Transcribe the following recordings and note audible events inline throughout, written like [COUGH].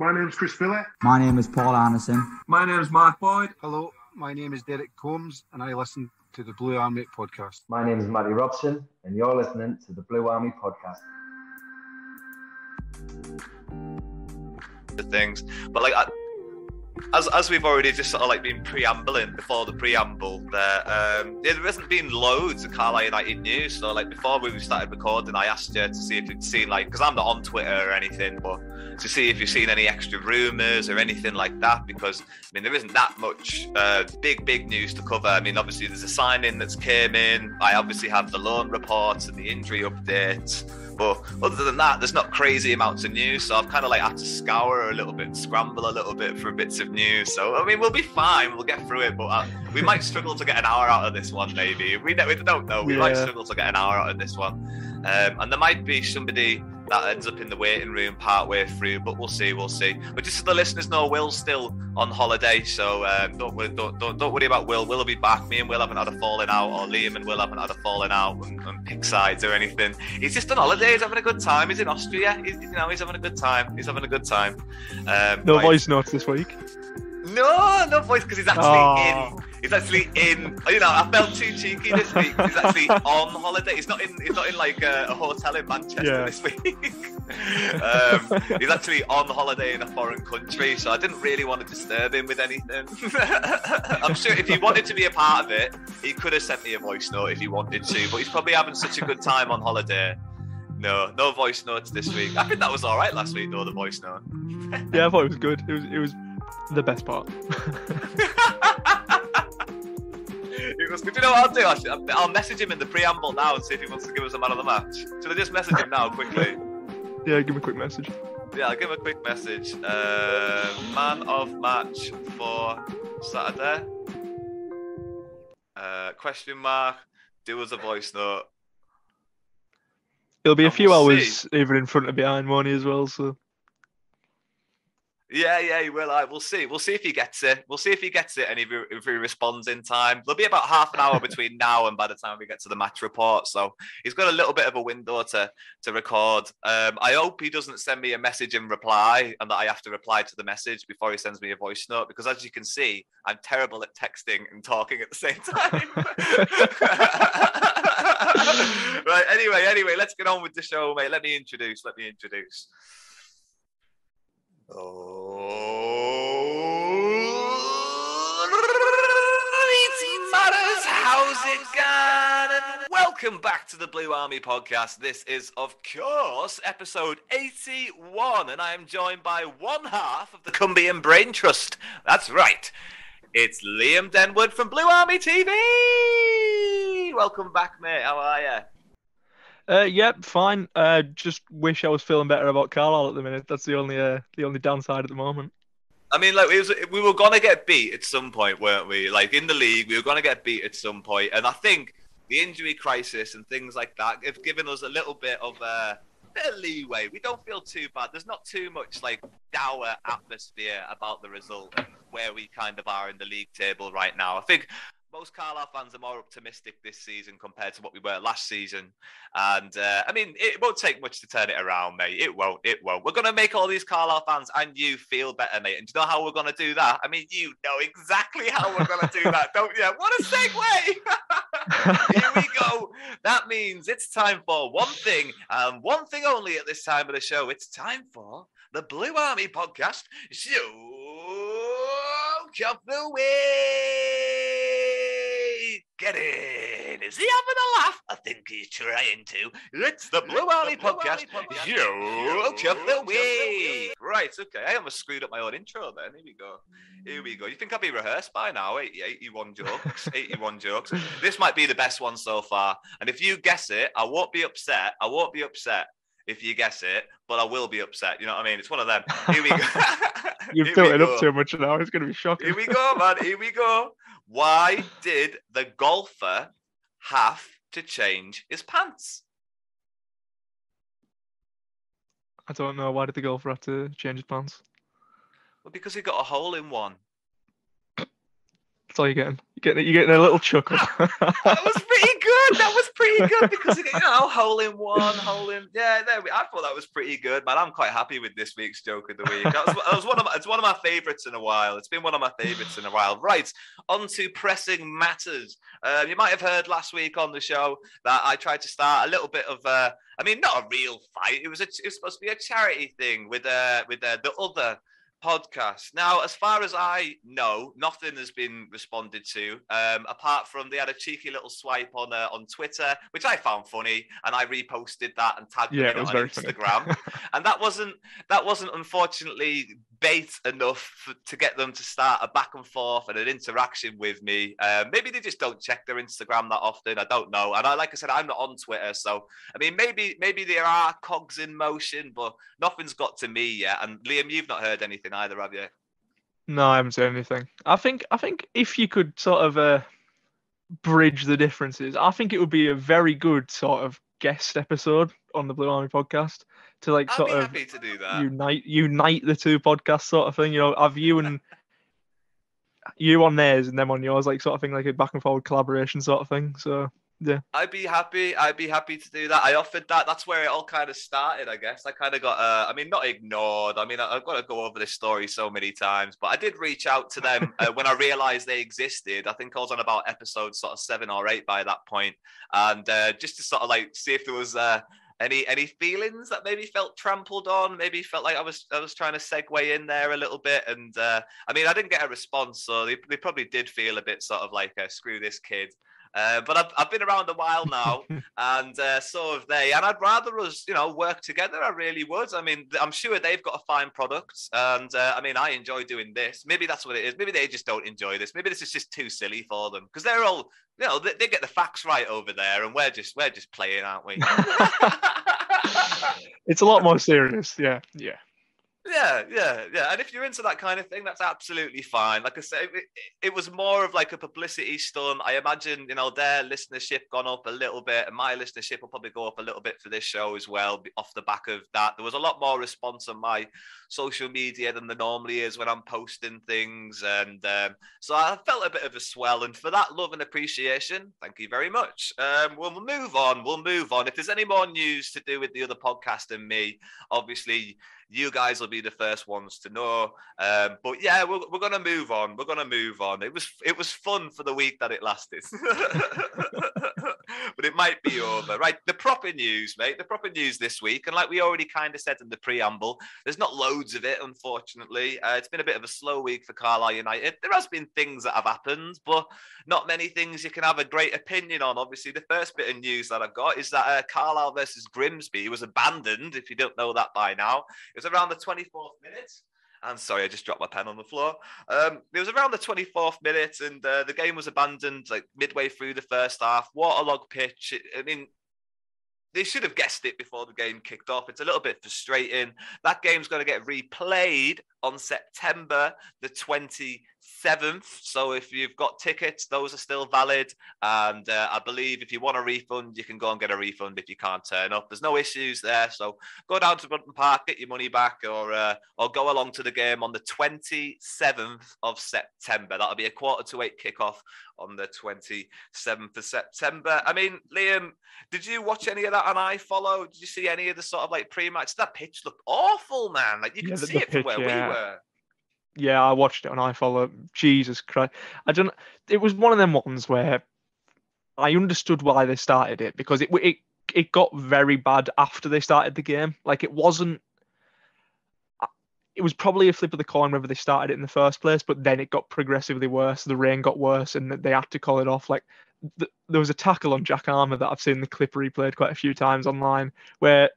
My name's Chris Phillip. My name is Paul Anderson. My name is Mark Boyd. Hello, my name is Derek Combs, and I listen to the Blue Army podcast. My name is Matty Robson, and you're listening to the Blue Army podcast. The things, but like I, as as we've already just sort of like been preambling before the preamble there, um, yeah, there hasn't been loads of Carlisle United news. So like before we started recording, I asked you to see if you'd seen like because I'm not on Twitter or anything, but to see if you've seen any extra rumours or anything like that. Because I mean, there isn't that much uh, big big news to cover. I mean, obviously there's a signing that's came in. I obviously have the loan reports and the injury updates. But other than that, there's not crazy amounts of news. So I've kind of like had to scour a little bit, scramble a little bit for bits of news. So I mean, we'll be fine. We'll get through it. But uh, we might struggle to get an hour out of this one. Maybe we don't, we don't know. We might struggle to get an hour out of this one. Um, and there might be somebody that ends up in the waiting room part way through, but we'll see, we'll see. But just so the listeners know, Will's still on holiday, so um, don't, worry, don't, don't don't worry about Will. Will will be back. Me and Will haven't had a falling out, or Liam and Will haven't had a falling out and, and pick sides or anything. He's just on holiday. He's having a good time. He's in Austria. He's, you know, he's having a good time. He's having a good time. Um, No right. voice notes this week. No, no voice because he's actually Oh. in. He's actually in. You know, I felt too cheeky this week. He's actually on holiday. He's not in. He's not in like a, a hotel in Manchester Yeah. this week. [LAUGHS] um, he's actually on holiday in a foreign country, so I didn't really want to disturb him with anything. [LAUGHS] I'm sure if he wanted to be a part of it, he could have sent me a voice note if he wanted to. But he's probably having such a good time on holiday. No, no voice notes this week. I think that was all right last week, though. The voice note. Yeah, I thought it was good. It was it was the best part. [LAUGHS] Was good. Do you know what I'll do? I'll- message him in the preamble now and see if he wants to give us a man of the match. Should I just message him now quickly? yeah, give me a quick message. Yeah, I'll give him a quick message. Uh, man of match for Saturday. Uh, question mark. Do us a voice note. It'll be a few we'll hours either in front or behind Money as well. So Yeah, yeah, he will. I we'll see. We'll see if he gets it. We'll see if he gets it and if he, if he responds in time. There'll be about half an hour [LAUGHS] between now and by the time we get to the match report. So he's got a little bit of a window to to record. Um, I hope he doesn't send me a message in reply and that I have to reply to the message before he sends me a voice note because as you can see, I'm terrible at texting and talking at the same time. [LAUGHS] [LAUGHS] right. Anyway, anyway, let's get on with the show, mate. Let me introduce. Let me introduce. Oh, matters. How's it going? Welcome back to the Blue Army podcast. This is, of course, episode 81, and I am joined by one half of the Cumbrian Brain Trust. That's right. It's Liam Denwood from Blue Army TV. Welcome back, mate. How are you? Uh, yep, fine. Uh, just wish I was feeling better about Carlisle at the minute. That's the only uh, the only downside at the moment. I mean, like, was, we were going to get beat at some point, weren't we? Like, in the league, we were going to get beat at some point. And I think the injury crisis and things like that have given us a little bit of a bit of leeway. We don't feel too bad. There's not too much, like, dour atmosphere about the result and where we kind of are in the league table right now. I think most Carlisle fans are more optimistic this season compared to what we were last season. And uh, I mean, it won't take much to turn it around, mate. It won't. It won't. We're going to make all these Carlisle fans and you feel better, mate. And do you know how we're going to do that? I mean, you know exactly how we're going to do that, [LAUGHS] don't you? What a segue! [LAUGHS] Here we go. That means it's time for one thing and one thing only at this time of the show. It's time for the Blue Army podcast. Show of the. Get in. Is he having a laugh? I think he's trying to. It's the Blue Army podcast. Show of the way. Right, okay. I almost screwed up my own intro then. Here we go. Here we go. You think I'll be rehearsed by now? 80, 81 jokes. [LAUGHS] 81 jokes. This might be the best one so far. And if you guess it, I won't be upset. I won't be upset if you guess it, but I will be upset. You know what I mean? It's one of them. Here we go. [LAUGHS] You've Here built it up too much now. It's going to be shocking. Here we go, man. Here we go. Why did the golfer have to change his pants? I don't know. Why did the golfer have to change his pants? Well, because he got a hole in one. That's all you're getting. You're getting, you're getting a little chuckle. [LAUGHS] [LAUGHS] that was pretty good. That was pretty good because you know, hole in one, hole in yeah. There we, I thought that was pretty good, man. I'm quite happy with this week's joke of the week. That was, that was one of my, it's one of my favourites in a while. It's been one of my favourites in a while. Right, on to pressing matters. Um, you might have heard last week on the show that I tried to start a little bit of. Uh, I mean, not a real fight. It was a, it was supposed to be a charity thing with uh, with uh, the other podcast. Now, as far as I know, nothing has been responded to, um, apart from they had a cheeky little swipe on uh, on Twitter, which I found funny, and I reposted that and tagged Yeah, it on Instagram. [LAUGHS] and that wasn't that wasn't unfortunately bait enough for, to get them to start a back and forth and an interaction with me. Uh, maybe they just don't check their Instagram that often. I don't know. And I, like I said, I'm not on Twitter, so I mean, maybe maybe there are cogs in motion, but nothing's got to me yet. And Liam, you've not heard anything either, have you? No, I haven't said anything. I think I think if you could sort of uh, bridge the differences, I think it would be a very good sort of guest episode on the Blue Army podcast to like I'd sort be of happy to do that. unite unite the two podcasts sort of thing. You know, have you and [LAUGHS] you on theirs and them on yours, like sort of thing, like a back and forward collaboration sort of thing. So yeah, I'd be happy. I'd be happy to do that. I offered that. That's where it all kind of started, I guess. I kind of got, uh, I mean, not ignored. I mean, I- I've got to go over this story so many times, but I did reach out to them [LAUGHS] uh, when I realized they existed. I think I was on about episode sort of seven or eight by that point, and uh, just to sort of like see if there was. Uh, any any feelings that maybe felt trampled on? Maybe felt like i was i was trying to segue in there a little bit and uh, i mean i didn't get a response so they, they probably did feel a bit sort of like uh, screw this kid uh, but I've, I've been around a while now, [LAUGHS] and uh, so have they. And I'd rather us, you know, work together. I really would. I mean, I'm sure they've got a fine product, and uh, I mean, I enjoy doing this. Maybe that's what it is. Maybe they just don't enjoy this. Maybe this is just too silly for them because they're all, you know, they, they get the facts right over there, and we're just we're just playing, aren't we? [LAUGHS] it's a lot more serious. Yeah, yeah. Yeah, yeah, yeah. And if you're into that kind of thing, that's absolutely fine. Like I say, it, it was more of like a publicity stunt. I imagine, you know, their listenership gone up a little bit, and my listenership will probably go up a little bit for this show as well, off the back of that. There was a lot more response on my social media than there normally is when I'm posting things, and um, so I felt a bit of a swell. And for that love and appreciation, thank you very much. Um, we'll move on. We'll move on. If there's any more news to do with the other podcast and me, obviously you guys will be the first ones to know. Um, but yeah, we're, we're gonna move on. We're gonna move on. It was it was fun for the week that it lasted, [LAUGHS] [LAUGHS] but it might be over. Right, the proper news, mate. The proper news this week, and like we already kind of said in the preamble, there's not loads of it, unfortunately. Uh, it's been a bit of a slow week for Carlisle United. There has been things that have happened, but not many things you can have a great opinion on. Obviously, the first bit of news that I've got is that uh, Carlisle versus Grimsby was abandoned. If you don't know that by now, it was around the 24th minute. I'm sorry, I just dropped my pen on the floor. Um, it was around the 24th minute, and uh, the game was abandoned like midway through the first half. Waterlogged pitch. It- I mean, they should have guessed it before the game kicked off. It's a little bit frustrating. That game's going to get replayed on September the 27th. So if you've got tickets, those are still valid. And uh, I believe if you want a refund, you can go and get a refund if you can't turn up. There's no issues there. So go down to Brunton Park, get your money back, or uh, or go along to the game on the 27th of September. That'll be a quarter to eight kickoff on the 27th of September. I mean, Liam, did you watch any of that on iFollow? Did you see any of the sort of like pre-match? That pitch looked awful, man. Like you Yeah, can see it from where yeah. we were. Yeah, I watched it on iFollow. Jesus Christ. I don't it was one of them ones where I understood why they started it because it it it got very bad after they started the game. Like it wasn't uh, it was probably a flip of the coin whether they started it in the first place, but then it got progressively worse. The rain got worse, and they had to call it off. Like th- there was a tackle on Jack Armer that I've seen the clip replayed quite a few times online, where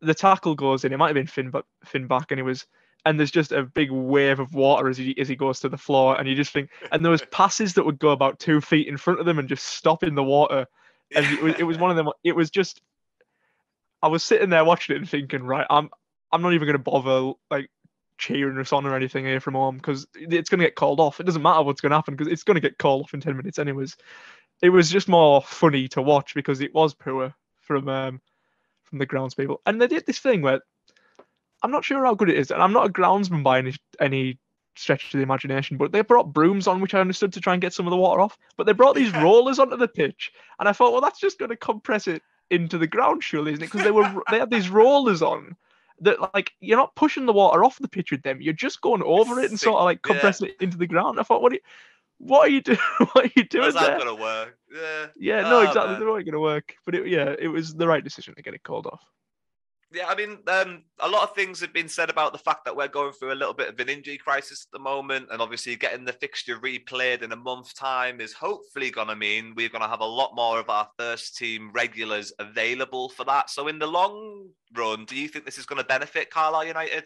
the tackle goes in. It might have been Finn, Finn back, and he was and there's just a big wave of water as he as he goes to the floor, and you just think, and there was [LAUGHS] passes that would go about two feet in front of them and just stop in the water, and it was, it was one of them. It was just, I was sitting there watching it and thinking, right, I'm I'm not even gonna bother like cheering us on or anything here from home because it's gonna get called off. It doesn't matter what's gonna happen because it's gonna get called off in ten minutes anyways. It was just more funny to watch because it was poor from um from the grounds people, and they did this thing where I'm not sure how good it is, and I'm not a groundsman by any any stretch of the imagination, but they brought brooms on, which I understood to try and get some of the water off. But they brought these rollers onto the pitch, and I thought, well, that's just going to compress it into the ground, surely, isn't it? Because they were they had these rollers on that, like, you're not pushing the water off the pitch with them; you're just going over it and sort of like compressing yeah. it into the ground. I thought, what? Are you, what are you doing? [LAUGHS] what are you doing How's there? that gonna work? Yeah. Yeah, no, ah, exactly. They're not gonna work. But it, yeah, it was the right decision to get it called off. Yeah, I mean, um, a lot of things have been said about the fact that we're going through a little bit of an injury crisis at the moment, and obviously getting the fixture replayed in a month's time is hopefully going to mean we're going to have a lot more of our first team regulars available for that. So, in the long run, do you think this is going to benefit Carlisle United?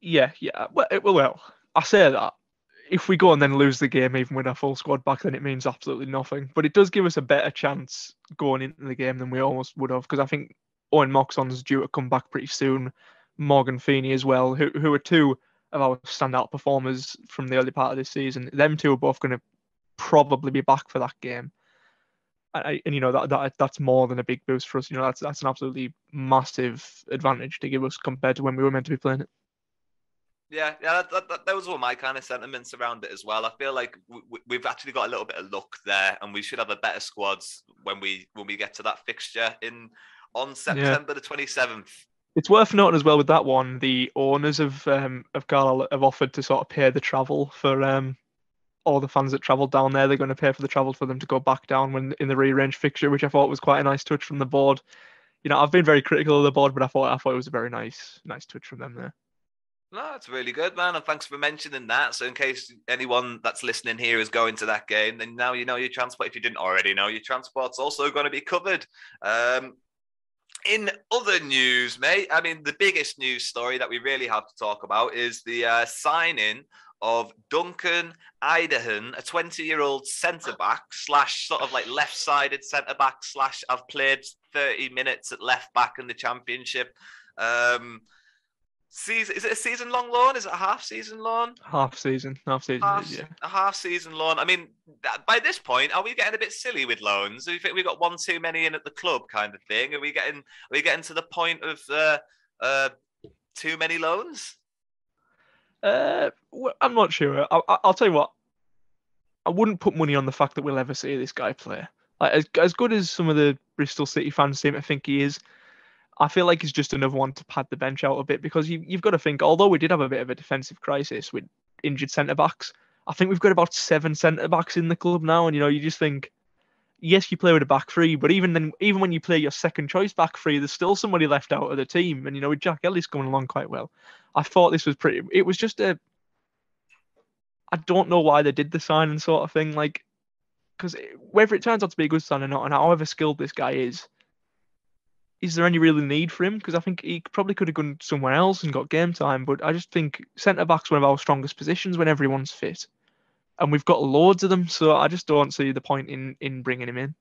Yeah, yeah. Well, it, well, I say that if we go and then lose the game even with our full squad back, then it means absolutely nothing. But it does give us a better chance going into the game than we almost would have because I think Owen Moxon's due to come back pretty soon. Morgan Feeney as well, who who are two of our standout performers from the early part of this season. Them two are both going to probably be back for that game. And, you know that, that that's more than a big boost for us. You know that's that's an absolutely massive advantage to give us compared to when we were meant to be playing it. Yeah, yeah, that, that, that was all my kind of sentiments around it as well. I feel like we, have actually got a little bit of luck there, and we should have a better squads when we when we get to that fixture in on September yeah. the 27th. It's worth noting as well with that one, the owners of um, of Carlisle have offered to sort of pay the travel for um, all the fans that travelled down there. They're going to pay for the travel for them to go back down when in the rearranged fixture, which I thought was quite a nice touch from the board. You know, I've been very critical of the board, but I thought I thought it was a very nice nice touch from them there. No, that's really good, man. And thanks for mentioning that. So, in case anyone that's listening here is going to that game, then now you know your transport. If you didn't already know, your transport's also going to be covered. Um, in other news, mate, I mean, the biggest news story that we really have to talk about is the uh, signing of Duncan Idehen, a 20 year old centre back slash sort of like left sided centre back slash I've played 30 minutes at left back in the championship. Um, season is it a season long loan is it a half season loan half season half season half, yeah. a half season loan i mean by this point are we getting a bit silly with loans do you think we've got one too many in at the club kind of thing. Are we getting are we getting to the point of uh, uh, too many loans uh i'm not sure. I, will tell you what. I wouldn't put money on the fact that we'll ever see this guy play. Like, as, as good as some of the bristol city fans seem to think he is I feel like he's just another one to pad the bench out a bit because you, you've got to think, although we did have a bit of a defensive crisis with injured centre backs, I think we've got about seven centre backs in the club now. And, you know, you just think, yes, you play with a back three, but even then, even when you play your second choice back three, there's still somebody left out of the team. And, you know, with Jack Ellis going along quite well, I thought this was pretty, it was just a, I don't know why they did the signing sort of thing. Like, because whether it turns out to be a good sign or not, and however skilled this guy is, is there any real need for him? Because I think he probably could have gone somewhere else and got game time. But I just think centre back's one of our strongest positions when everyone's fit, and we've got loads of them. So I just don't see the point in in bringing him in.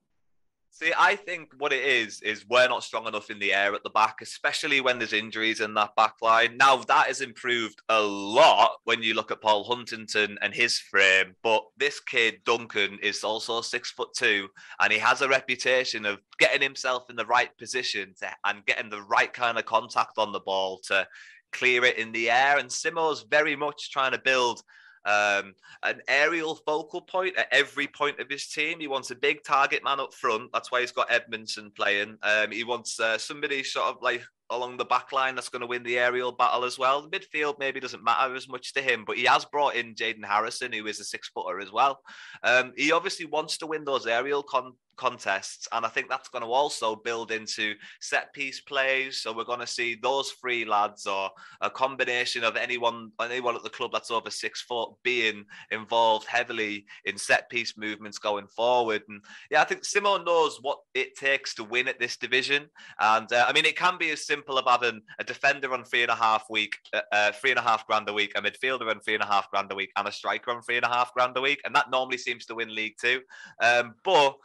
See, I think what it is is we're not strong enough in the air at the back, especially when there's injuries in that back line. Now that has improved a lot when you look at Paul Huntington and his frame, but this kid Duncan is also six foot two, and he has a reputation of getting himself in the right position to, and getting the right kind of contact on the ball to clear it in the air. And Simo's very much trying to build um, an aerial focal point at every point of his team. He wants a big target man up front. That's why he's got Edmondson playing. Um, he wants uh, somebody sort of like along the back line that's going to win the aerial battle as well. The midfield maybe doesn't matter as much to him, but he has brought in Jaden Harrison, who is a six footer as well. Um, he obviously wants to win those aerial con- contests. And I think that's going to also build into set piece plays. So we're going to see those three lads or a combination of anyone anyone at the club that's over six foot being involved heavily in set piece movements going forward. And yeah, I think Simon knows what it takes to win at this division. And uh, I mean, it can be as simple as having a defender on three and a half week, uh, uh, three and a half grand a week, a midfielder on three and a half grand a week, and a striker on three and a half grand a week. And that normally seems to win League Two. Um, but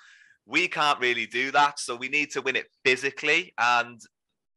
we can't really do that. So we need to win it physically. And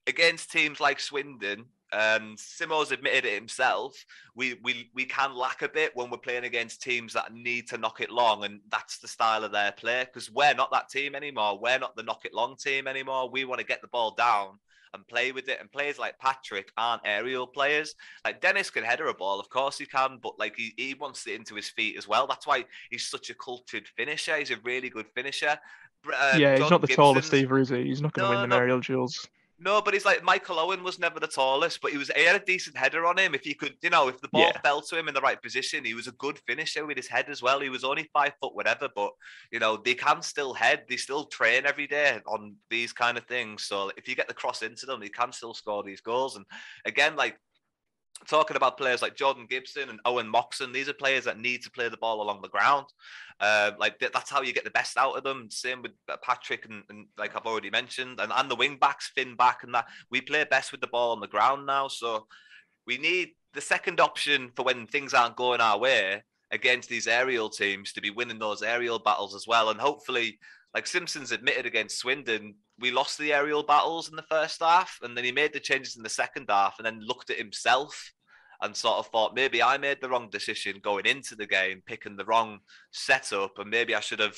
against teams like Swindon, and Simo's admitted it himself, we, we we can lack a bit when we're playing against teams that need to knock it long, and that's the style of their play. Because we're not that team anymore. We're not the knock it long team anymore. We want to get the ball down and play with it. And players like Patrick aren't aerial players. Like Dennis can header a ball, of course he can, but like he, he wants it into his feet as well. That's why he's such a cultured finisher. He's a really good finisher. Um, yeah, he's not the Gibson's... tallest either, is he? He's not going to no, win the no. aerial duels. No, but he's like Michael Owen was never the tallest, but he was he had a decent header on him. If he could, you know, if the ball yeah. fell to him in the right position, he was a good finisher with his head as well. He was only five foot whatever, but you know, they can still head, they still train every day on these kind of things. So if you get the cross into them, they can still score these goals. And again, like talking about players like Jordan Gibson and Owen Moxon, these are players that need to play the ball along the ground. Uh, like that's how you get the best out of them. Same with uh, Patrick and, and, like I've already mentioned, and, and the wing backs, Finn back, and that we play best with the ball on the ground now. So we need the second option for when things aren't going our way against these aerial teams to be winning those aerial battles as well. And hopefully, like Simpsons admitted against Swindon, we lost the aerial battles in the first half, and then he made the changes in the second half, and then looked at himself and sort of thought maybe I made the wrong decision going into the game, picking the wrong setup, and maybe I should have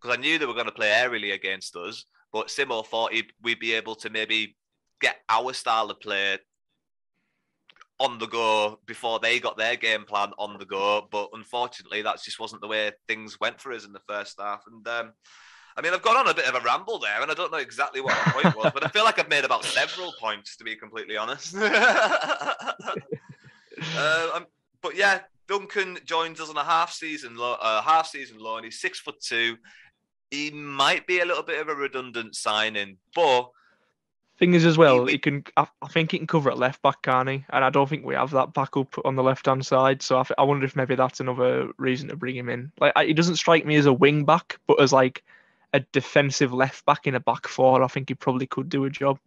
because I knew they were going to play aerially against us. But Simo thought we'd be able to maybe get our style of play on the go before they got their game plan on the go. But unfortunately, that just wasn't the way things went for us in the first half. And um, I mean, I've gone on a bit of a ramble there, and I don't know exactly what the point was, but I feel like I've made about several points, to be completely honest. [LAUGHS] uh, um, but yeah, Duncan joins us on a half season low, uh, half season loan. He's six foot two. He might be a little bit of a redundant signing, but thing is as well, he, he can. I, I, think he can cover at left back, can he? And I don't think we have that backup on the left hand side. So I, I wonder if maybe that's another reason to bring him in. Like I, he doesn't strike me as a wing back, but as like a defensive left back in a back four, I think he probably could do a job.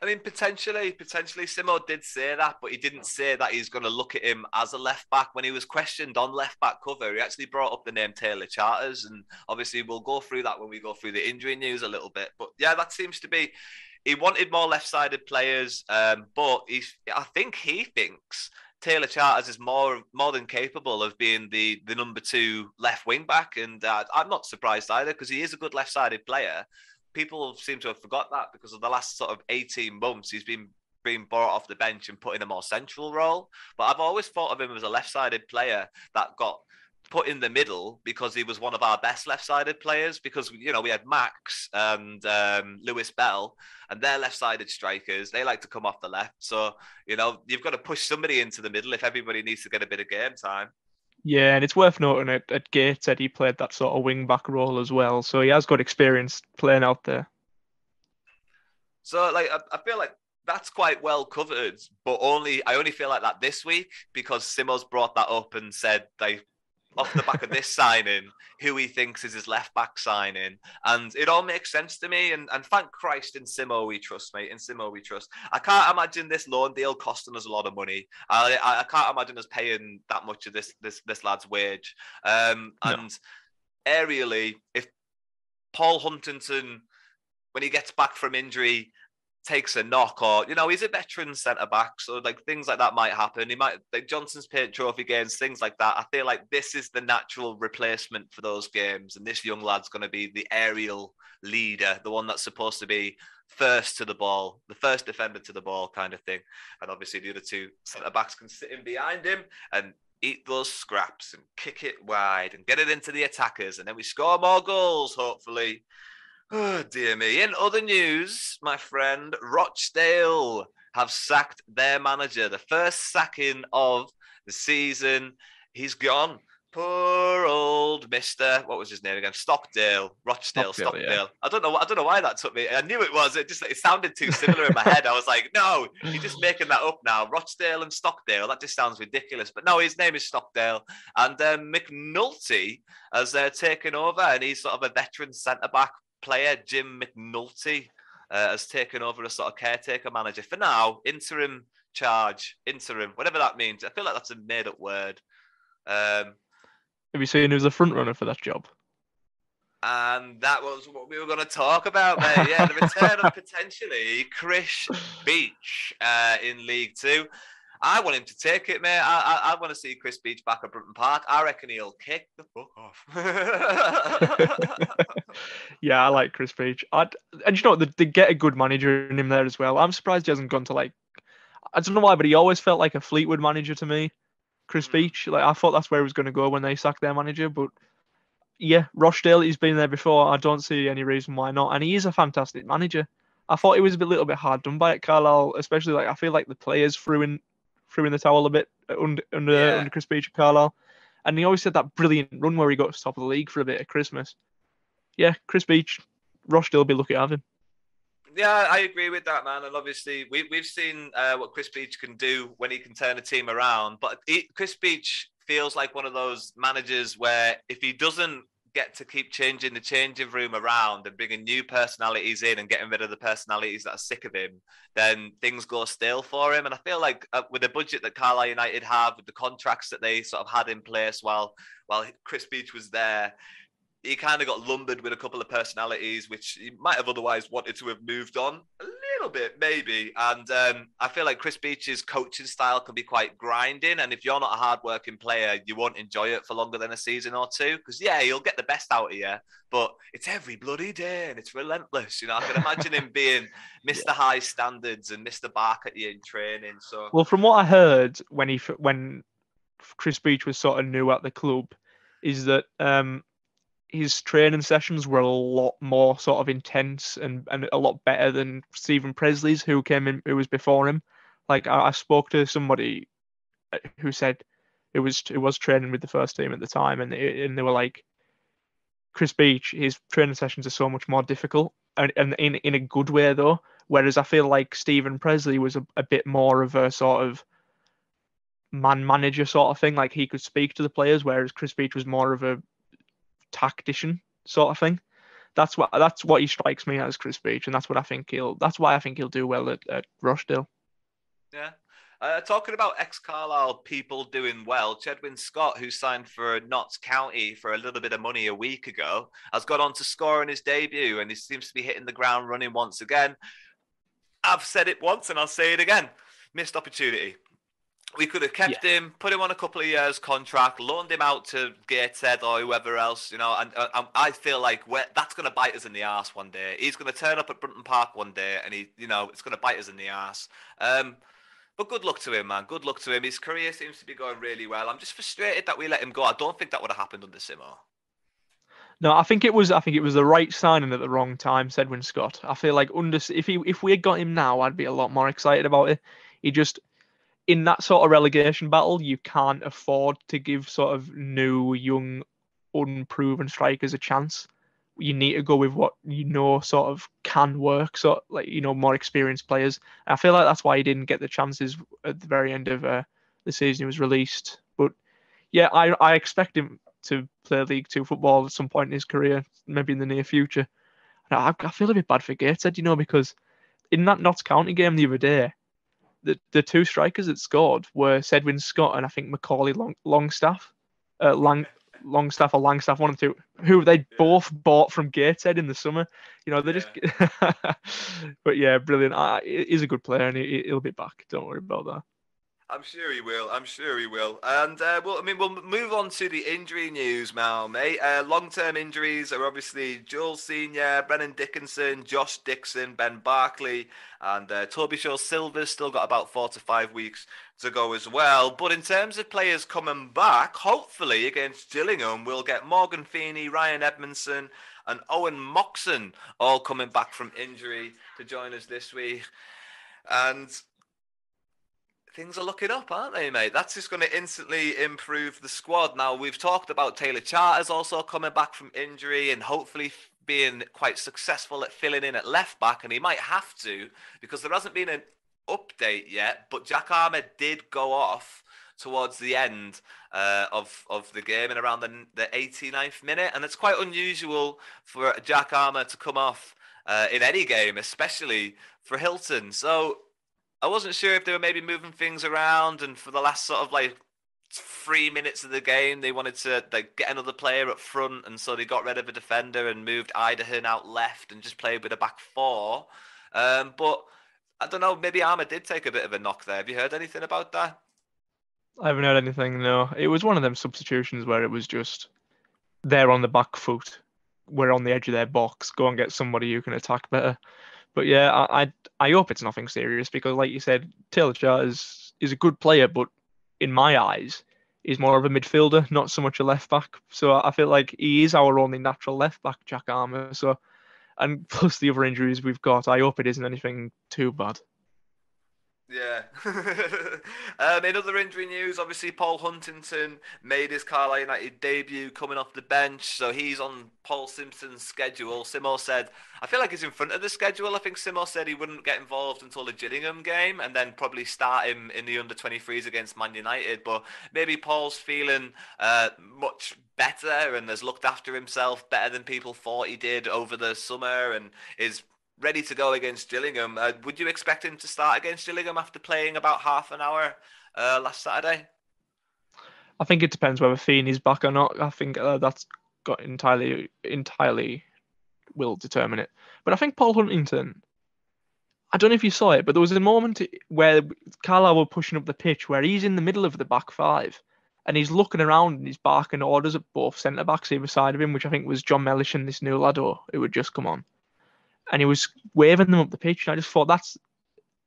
I mean, potentially, potentially, Simo did say that, but he didn't say that he's going to look at him as a left back. When he was questioned on left back cover, he actually brought up the name Taylor Charters, and obviously we'll go through that when we go through the injury news a little bit. But yeah, that seems to be. He wanted more left-sided players, um, but he's. I think he thinks Taylor Charters is more more than capable of being the the number two left wing back, and uh, I'm not surprised either because he is a good left sided player. People seem to have forgot that because of the last sort of 18 months, he's been being brought off the bench and put in a more central role. But I've always thought of him as a left sided player that got put in the middle because he was one of our best left-sided players. Because you know we had Max and um, Lewis Bell, and they're left-sided strikers. They like to come off the left, so you know you've got to push somebody into the middle if everybody needs to get a bit of game time. Yeah, and it's worth noting at, at Gateshead he played that sort of wing back role as well, so he has got experience playing out there. So like I, I feel like that's quite well covered, but only I only feel like that this week because Simo's brought that up and said they off the back of this signing who he thinks is his left back signing. And it all makes sense to me. And, and thank Christ in Simo we trust, mate. In Simo we trust. I can't imagine this loan deal costing us a lot of money. I, I, I can't imagine us paying that much of this this this lad's wage. Um, and no. aerially, if Paul Huntington, when he gets back from injury, takes a knock or you know he's a veteran centre back so like things like that might happen. He might like Johnstone's Paint Trophy games things like that. I feel like this is the natural replacement for those games and this young lad's going to be the aerial leader the one that's supposed to be first to the ball the first defender to the ball kind of thing. And obviously the other two centre backs can sit in behind him and eat those scraps and kick it wide and get it into the attackers and then we score more goals hopefully Oh, dear me. In other news, my friend, Rochdale have sacked their manager. The first sacking of the season. He's gone. Poor old Mister. What was his name again? Stockdale, Rochdale, Stockdale. Stockdale. Yeah. I don't know. I don't know why that took me. I knew it was. It just it sounded too similar in my head. I was like, no, you're just making that up now. Rochdale and Stockdale. That just sounds ridiculous. But no, his name is Stockdale, and um, McNulty has uh, taken over, and he's sort of a veteran centre back player Jim McNulty uh, has taken over as sort of caretaker manager for now. Interim charge, interim, whatever that means. I feel like that's a made-up word. Um, Have you seen who's a front runner for that job? And that was what we were going to talk about, mate. Yeah, the return of [LAUGHS] potentially Chris Beech uh, in League Two. I want him to take it, mate. I, I, I want to see Chris Beech back at Brunton Park. I reckon he'll kick the fuck off. [LAUGHS] yeah, I like Chris Beech. I'd, and you know what? They, they get a good manager in him there as well. I'm surprised he hasn't gone to like, I don't know why, but he always felt like a Fleetwood manager to me. Chris Mm. Beech. Like I thought that's where he was going to go when they sacked their manager, but yeah, Rochdale. He's been there before. I don't see any reason why not, and he is a fantastic manager. I thought he was a bit, little bit hard done by it, Carlisle, especially like I feel like the players threw in threw in the towel a bit under under, Yeah. under Chris Beech at Carlisle. And he always had that brilliant run where he got to top of the league for a bit at Christmas. Yeah, Chris Beech, Rochdale will be lucky to have him. Yeah, I agree with that, man. And obviously, we, we've seen uh, what Chris Beech can do when he can turn a team around. But he, Chris Beech feels like one of those managers where if he doesn't get to keep changing the changing room around and bringing new personalities in and getting rid of the personalities that are sick of him, then things go stale for him. And I feel like uh, with the budget that Carlisle United have, with the contracts that they sort of had in place while while Chris Beech was there, he kind of got lumbered with a couple of personalities, which he might have otherwise wanted to have moved on a little bit, maybe. And um, I feel like Chris Beech's coaching style can be quite grinding. And if you're not a hard-working player, you won't enjoy it for longer than a season or two. Because yeah, you'll get the best out of you, but it's every bloody day and it's relentless. You know, I can imagine him being [LAUGHS] Mr. High Standards and Mr. Bark at you in training. So Well, from what I heard when he when Chris Beech was sort of new at the club, is that um, his training sessions were a lot more sort of intense and, and a lot better than Steven Pressley's, who came in, who was before him. Like I, I spoke to somebody uh, who said it was it was training with the first team at the time, and they, and they were like, Chris Beech, his training sessions are so much more difficult, and, and in in a good way though. Whereas I feel like Steven Pressley was a, a bit more of a sort of man manager sort of thing. Like he could speak to the players, whereas Chris Beech was more of a tactician sort of thing. That's what that's what he strikes me as Chris Beech, and that's what I think he'll. That's why I think he'll do well at, at Rochdale. Yeah. Uh, talking about ex Carlisle people doing well, Cedwyn Scott, who signed for Notts County for a little bit of money a week ago, has got on to score in his debut and he seems to be hitting the ground running once again. I've said it once and I'll say it again missed opportunity. We could have kept him, put him on a couple of years contract, loaned him out to Gateshead or whoever else, you know. And uh, I feel like that's going to bite us in the ass one day. He's going to turn up at Brunton Park one day, and he, you know, it's going to bite us in the ass. Um, but good luck to him, man. Good luck to him. His career seems to be going really well. I'm just frustrated that we let him go. I don't think that would have happened under Simo. No, I think it was. I think it was the right signing at the wrong time. Said Edwin Scott. I feel like under if he if we had got him now, I'd be a lot more excited about it. He just in that sort of relegation battle, you can't afford to give sort of new, young, unproven strikers a chance. You need to go with what you know sort of can work, so like you know more experienced players. I feel like that's why he didn't get the chances at the very end of uh, the season he was released. But yeah, I I expect him to play League Two football at some point in his career, maybe in the near future. And I, I feel a bit bad for Gateshead, you know, because in that Notts County game the other day, the, the two strikers that scored were Cedwyn Scott and I think Macaulay Long, Longstaff, uh, Lang, Longstaff or Langstaff, one or two, who they both bought from Gateshead in the summer. You know, they just. [LAUGHS] but yeah, brilliant. Uh, he's a good player and he, he'll be back. Don't worry about that. I'm sure he will. I'm sure he will. And uh, well, I mean, we'll move on to the injury news now, mate. Uh, long-term injuries are obviously Joel Senior, Brennan Dickinson, Josh Dixon, Ben Barclay, and uh, Tobi Sho-Silva's still got about four to five weeks to go as well. But in terms of players coming back, hopefully against Gillingham, we'll get Morgan Feeney, Ryan Edmondson, and Owen Moxon all coming back from injury to join us this week. And things are looking up, aren't they, mate? That's just going to instantly improve the squad. Now, we've talked about Taylor Charters also coming back from injury and hopefully being quite successful at filling in at left back, and he might have to because there hasn't been an update yet. But Jack Armer did go off towards the end uh, of of the game and around the the 89th minute, and it's quite unusual for Jack Armer to come off uh, in any game, especially for Hilton. So I wasn't sure if they were maybe moving things around, and for the last sort of like three minutes of the game, they wanted to like get another player up front, and so they got rid of a defender and moved Idehen out left and just played with a back four. Um, but I don't know, maybe Armer did take a bit of a knock there. Have you heard anything about that? I haven't heard anything. No, it was one of them substitutions where it was just they're on the back foot. we're on the edge of their box. Go and get somebody who can attack better. But yeah, I I, I hope it's nothing serious because, like you said, Taylor Shah is is a good player, but in my eyes, he's more of a midfielder, not so much a left back. So I feel like he is our only natural left back, Jack Armer. So, and [LAUGHS] plus the other injuries we've got, I hope it isn't anything too bad. Yeah. [LAUGHS] um, in other injury news, obviously Paul Huntington made his Carlisle United debut coming off the bench, so he's on Paul Simpson's schedule. Simo said, I feel like he's in front of the schedule. I think Simo said he wouldn't get involved until the Gillingham game and then probably start him in the under 23s against Man United. But maybe Paul's feeling uh, much better and has looked after himself better than people thought he did over the summer and is ready to go against Gillingham. Uh, would you expect him to start against Gillingham after playing about half an hour uh, last Saturday? I think it depends whether Feeney's back or not. I think uh, that's got entirely entirely will determine it. But I think Paul Huntington. I don't know if you saw it, but there was a moment where Carlisle were pushing up the pitch where he's in the middle of the back five and he's looking around and he's barking orders at both centre backs either side of him, which I think was Jon Mellish and this new lad who had just come on and he was waving them up the pitch. And I just thought that's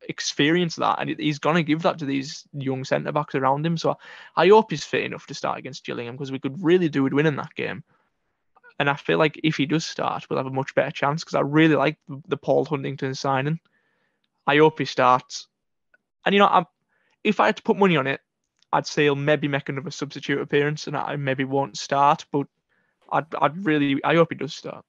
experience that, and he's going to give that to these young centre backs around him. So I hope he's fit enough to start against Gillingham because we could really do with winning that game. And I feel like if he does start, we'll have a much better chance because I really like the Paul Huntington signing. I hope he starts. And you know, I'm, if I had to put money on it, I'd say he'll maybe make another substitute appearance and I maybe won't start. But I'd, I'd really, I hope he does start.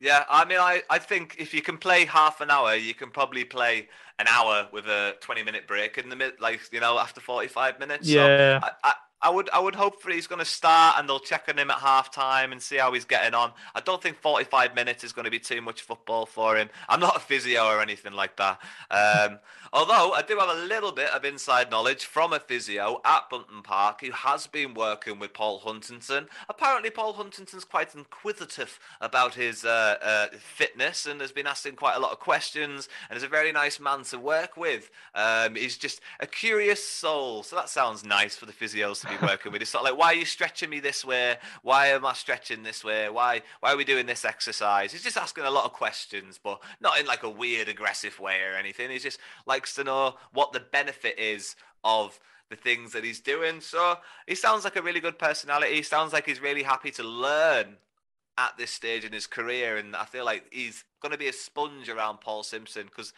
Yeah, I mean, I, I think if you can play half an hour, you can probably play an hour with a 20 minute break in the mid, like, you know, after 45 minutes. Yeah. So I, I, I would I would hope that he's going to start and they'll check on him at half time and see how he's getting on. I don't think 45 minutes is going to be too much football for him. I'm not a physio or anything like that. Um, [LAUGHS] although I do have a little bit of inside knowledge from a physio at Brunton Park who has been working with Paul Huntington. Apparently, Paul Huntington's quite inquisitive about his uh, uh, fitness and has been asking quite a lot of questions and is a very nice man to work with. Um, he's just a curious soul. So that sounds nice for the physios be working with. It's of like, why are you stretching me this way? Why am I stretching this way? Why why are we doing this exercise? He's just asking a lot of questions, but not in like a weird, aggressive way or anything. He just likes to know what the benefit is of the things that he's doing. So he sounds like a really good personality. He sounds like he's really happy to learn at this stage in his career. And I feel like he's going to be a sponge around Paul Simpson because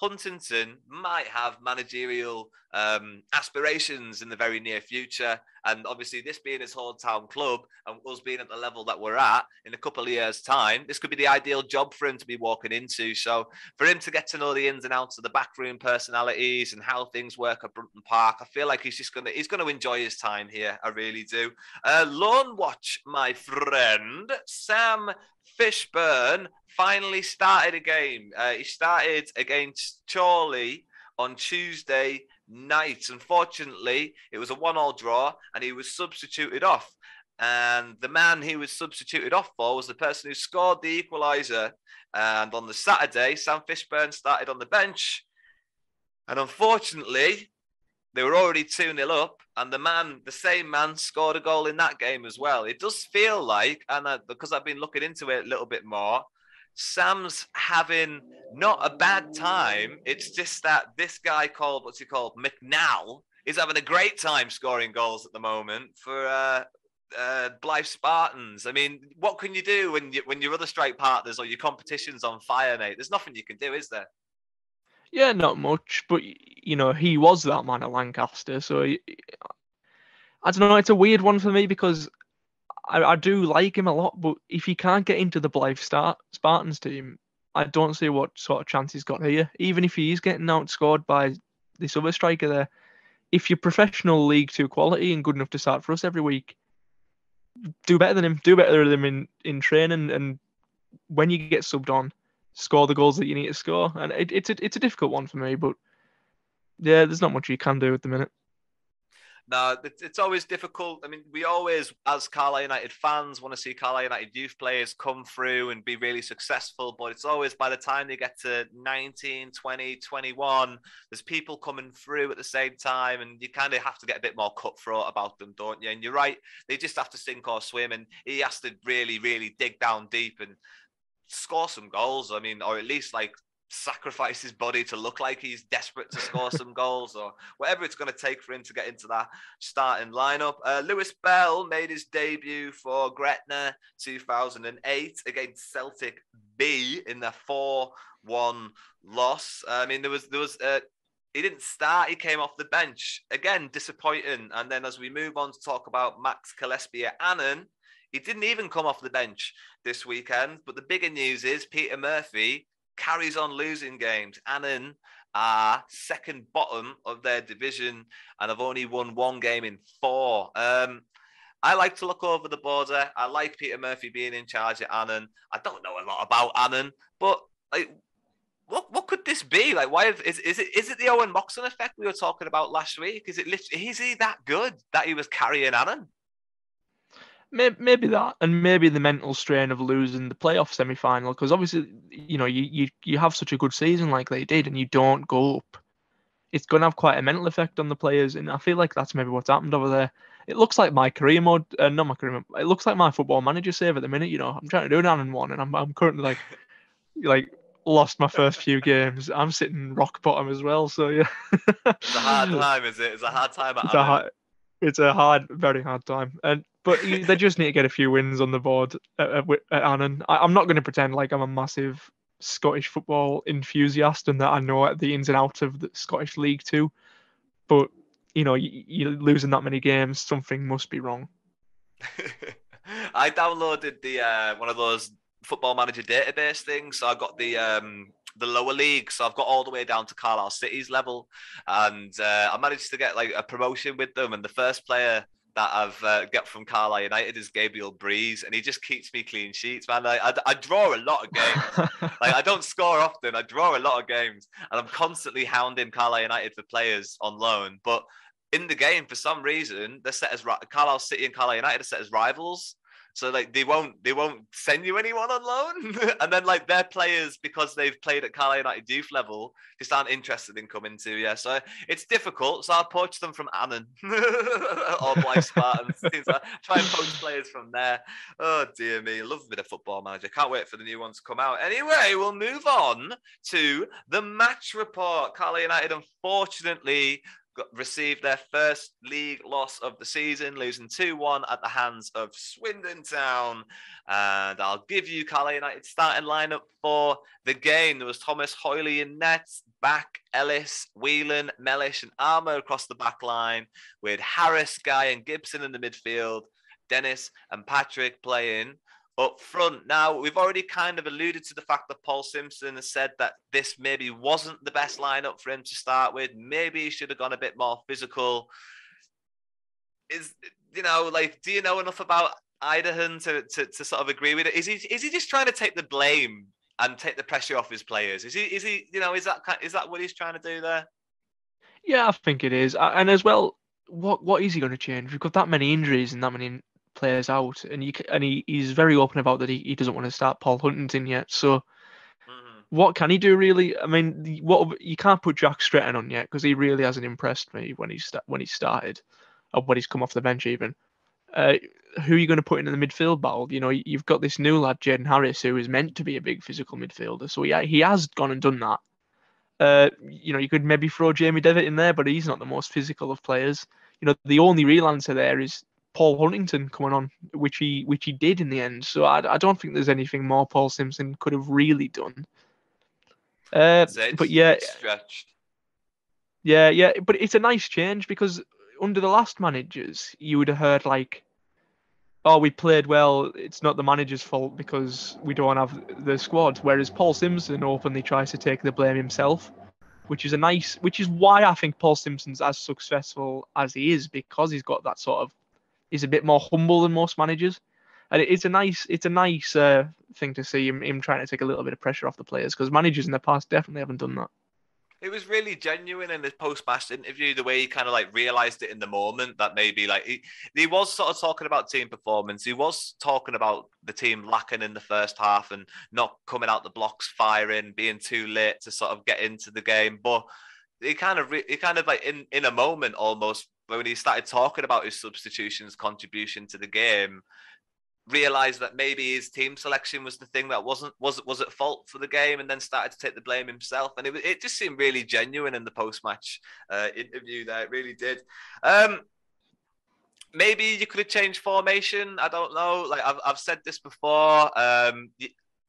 Huntington might have managerial um, aspirations in the very near future. And obviously, this being his hometown club and us being at the level that we're at in a couple of years' time, this could be the ideal job for him to be walking into. So, for him to get to know the ins and outs of the backroom personalities and how things work at Brunton Park, I feel like he's just gonna he's gonna enjoy his time here. I really do. Uh, Loan watch, my friend Sam Fishburn finally started a game. Uh, he started against Chorley on Tuesday night. Unfortunately, it was a one-all draw, and he was substituted off. And the man he was substituted off for was the person who scored the equaliser. And on the Saturday, Sam Fishburn started on the bench. And unfortunately, they were already 2 0 up, and the man, the same man, scored a goal in that game as well. It does feel like, and I, because I've been looking into it a little bit more, Sam's having not a bad time. It's just that this guy called, what's he called, McNall, is having a great time scoring goals at the moment for uh, uh, Blyth Spartans. I mean, what can you do when you, when your other strike partners or your competition's on fire, mate? There's nothing you can do, is there? Yeah, not much, but you know he was that man at Lancaster, so I don't know. It's a weird one for me because I, I do like him a lot, but if he can't get into the Blyth Start Spartans team, I don't see what sort of chance he's got here. Even if he is getting outscored by this other striker there, if you're professional League Two quality and good enough to start for us every week, do better than him. Do better than him in in training, and when you get subbed on, score the goals that you need to score. And it, it's a, it's a difficult one for me, but yeah, there's not much you can do at the minute. No, it's, always difficult. I mean, we always, as Carlisle United fans, want to see Carlisle United youth players come through and be really successful. But it's always by the time they get to 19, 20, 21, there's people coming through at the same time, and you kind of have to get a bit more cutthroat about them, don't you? And you're right, they just have to sink or swim, and he has to really, really dig down deep and score some goals. I mean, or at least like sacrifice his body to look like he's desperate to score some goals or whatever it's going to take for him to get into that starting lineup. Uh, Lewis Bell made his debut for Gretna 2008 against Celtic B in the 4 1 loss. I mean, there was, there was, uh, he didn't start, he came off the bench. Again, disappointing. And then as we move on to talk about Max Gillespie Annan, he didn't even come off the bench this weekend. But the bigger news is Peter Murphy carries on losing games. Annan are second bottom of their division and have only won one game in four. Um, I like to look over the border. I like Peter Murphy being in charge at Annan. I don't know a lot about Annan, but like, what what could this be? Like, why have, is is it is it the Owen Moxon effect we were talking about last week? Is it literally is he that good that he was carrying Annan? Maybe that, and maybe the mental strain of losing the playoff semi final, because obviously, you know, you, you you have such a good season like they did, and you don't go up. It's going to have quite a mental effect on the players, and I feel like that's maybe what's happened over there. It looks like my career mode, uh, not my career mode. It looks like my football manager save at the minute. You know, I'm trying to do an and one, and I'm I'm currently like, like lost my first few games. I'm sitting rock bottom as well. So yeah, it's a hard [LAUGHS] time, is it? It's a hard time. At it's a hard, it's a hard, very hard time, and but they just need to get a few wins on the board at, at, at Annan. I, am not going to pretend like I'm a massive Scottish football enthusiast and that I know the ins and outs of the Scottish League too. But you know, you, you're losing that many games, something must be wrong. [LAUGHS] I downloaded the uh, one of those football manager database things. So I got the um, the lower league. So I've got all the way down to Carlisle City's level, and uh, I managed to get like a promotion with them. And the first player that I've uh, got from Carlisle United is Gabriel Breeze, and he just keeps me clean sheets, man. I, I, I draw a lot of games. like I don't score often. I draw a lot of games, and I'm constantly hounding Carlisle United for players on loan. But in the game, for some reason, they're set as Carlisle City and Carlisle United are set as rivals. So like they won't they won't send you anyone on loan, [LAUGHS] and then like their players because they've played at Carlisle United youth level just aren't interested in coming to yeah. So it's difficult. So I'll poach them from Annan [LAUGHS] or Blyth Spartans. [LAUGHS] try and poach players from there. Oh dear me, love a bit of football manager. Can't wait for the new one to come out. Anyway, we'll move on to the match report. Carlisle United unfortunately received their first league loss of the season, losing 2 1 at the hands of Swindon Town. And I'll give you Carlisle United starting lineup for the game. There was Thomas Holy in nets, back Ellis, Whelan, Mellish, and Armer across the back line, with Harris, Guy, and Gibson in the midfield. Dennis and Patrick playing up front. Now, we've already kind of alluded to the fact that Paul Simpson has said that this maybe wasn't the best lineup for him to start with. Maybe he should have gone a bit more physical. Is you know, like, do you know enough about Idehen to, to, to sort of agree with it? Is he is he just trying to take the blame and take the pressure off his players? Is he is he you know is that is that what he's trying to do there? Yeah, I think it is, and as well, what what is he going to change? We've got that many injuries and that many players out, and you and he, he's very open about that. He, he doesn't want to start Paul Huntington yet. So, mm-hmm. what can he do really? I mean, what you can't put Jack Stretton on yet because he really hasn't impressed me when he when he started, or when he's come off the bench even. Uh, who are you going to put in the midfield battle? You know, you've got this new lad, Jaden Harris, who is meant to be a big physical midfielder. So yeah, he has gone and done that. Uh, you know, you could maybe throw Jamie Devitt in there, but he's not the most physical of players. You know, the only real answer there is Paul Huntington coming on, which he which he did in the end. So I, I don't think there's anything more Paul Simpson could have really done. Uh, but yeah, stretched. Yeah, yeah, but it's a nice change because under the last managers, you would have heard like, "Oh, we played well. It's not the manager's fault because we don't have the squad." Whereas Paul Simpson openly tries to take the blame himself, which is a nice, which is why I think Paul Simpson's as successful as he is because he's got that sort of He's a bit more humble than most managers, and it's a nice it's a nice uh, thing to see him, him trying to take a little bit of pressure off the players because managers in the past definitely haven't done that. it was really genuine in his post-match interview. The way he kind of like realized it in the moment that maybe like he, he was sort of talking about team performance. He was talking about the team lacking in the first half and not coming out the blocks firing, being too late to sort of get into the game. But he kind of re- he kind of like in in a moment almost when he started talking about his substitutions contribution to the game realized that maybe his team selection was the thing that wasn't was was at fault for the game, and then started to take the blame himself. And it it just seemed really genuine in the post match uh, interview. There, it really did. Um, maybe you could have changed formation. I don't know. Like I've I've said this before. Um,